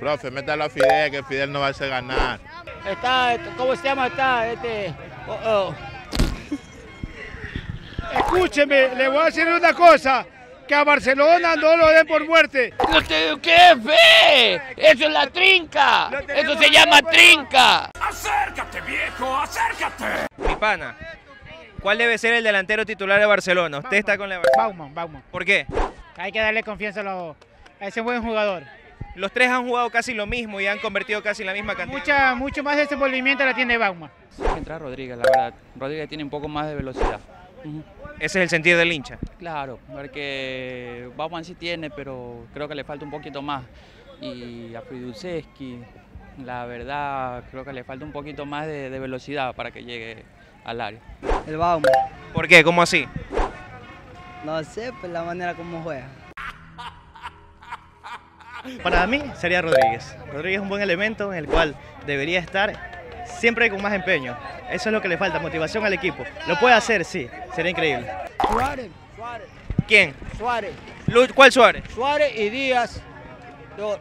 Profe, métalo a Fidel, que Fidel no va a hacer ganar. Está, ¿cómo se llama? Está, este... oh, oh. Escúcheme, le voy a decir una cosa, que a Barcelona no lo den por muerte. ¿Qué fe? Eso es la trinca. Eso se llama trinca. Mi pana, ¿cuál debe ser el delantero titular de Barcelona? Usted está con la. Bauman, Bauman. ¿Por qué? Hay que darle confianza a, los- a ese buen jugador. Los tres han jugado casi lo mismo y han convertido casi la misma cantidad. Mucha, mucho más desenvolvimiento la tiene que entrar Rodríguez, la verdad. Rodríguez tiene un poco más de velocidad. Ese es el sentido del hincha. Claro, porque Bauman sí tiene, pero creo que le falta un poquito más. Y a Friduseski, la verdad, creo que le falta un poquito más de, de velocidad para que llegue al área. El Bauman. ¿Por qué? ¿Cómo así? No sé, pues la manera como juega. Para mí sería Rodríguez. Rodríguez es un buen elemento en el cual debería estar siempre con más empeño. Eso es lo que le falta, motivación al equipo. Lo puede hacer, sí, sería increíble. Suárez, Suárez, ¿Quién? Suárez. ¿Cuál Suárez? Suárez y Díaz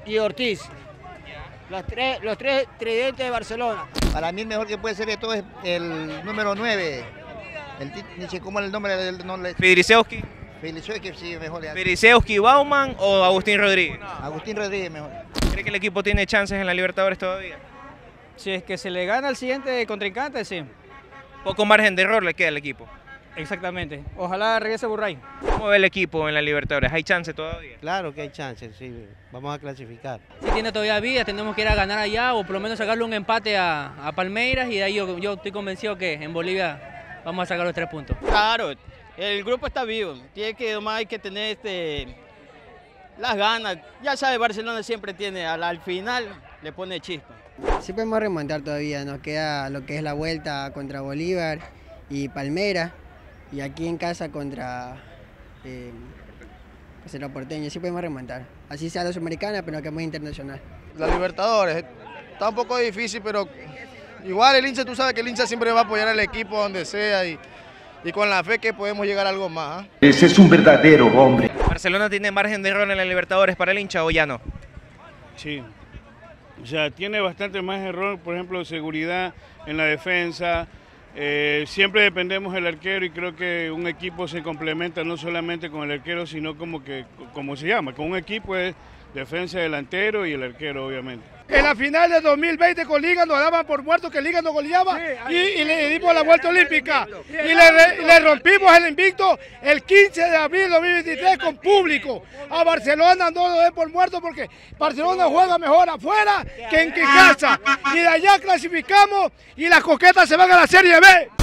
y Ortiz. Los tres, los tres tridentes de Barcelona. Para mí el mejor que puede ser de todos es el número 9. El, ti- ni sé cómo es el nombre del no, le- Sí, mejor le hace. ¿Fidrisewski, Bauman o Agustín Rodríguez? Agustín Rodríguez mejor. ¿Cree que el equipo tiene chances en la Libertadores todavía? Si es que se le gana al siguiente contrincante, sí. Poco margen de error le queda al equipo. Exactamente. Ojalá regrese Burray. ¿Cómo ve el equipo en la Libertadores? ¿Hay chance todavía? Claro que hay chances, sí, vamos a clasificar. Si tiene todavía vida, tenemos que ir a ganar allá o por lo menos sacarle un empate a, a Palmeiras y de ahí yo, yo estoy convencido que en Bolivia vamos a sacar los tres puntos. Claro, el grupo está vivo. Tiene que, nomás hay que tener este, las ganas. Ya sabe, Barcelona siempre tiene, al, al final le pone chispa. Sí podemos remontar todavía, nos queda lo que es la vuelta contra Bolívar y Palmera y aquí en casa contra eh, Cerro Porteño, sí podemos remontar. Así sea la Sudamericana, pero que es muy internacional. La Libertadores, está un poco difícil, pero igual el hincha, tú sabes que el hincha siempre va a apoyar al equipo donde sea y, y con la fe que podemos llegar a algo más. ¿ah? Ese es un verdadero hombre. ¿Barcelona tiene margen de error en la Libertadores para el hincha o ya no? Sí. O sea, tiene bastante más error, por ejemplo, seguridad en la defensa. Eh, siempre dependemos del arquero y creo que un equipo se complementa no solamente con el arquero, sino como que, como se llama, con un equipo es defensa delantero y el arquero, obviamente. En la final de 2020 con Liga nos daban por muerto que Liga nos goleaba y, y le dimos la vuelta olímpica. Y le, le rompimos el invicto el 15 de abril de 2023 con público. A Barcelona no lo den por muerto porque Barcelona juega mejor afuera que en casa. Y de allá clasificamos y las coquetas se van a la Serie B.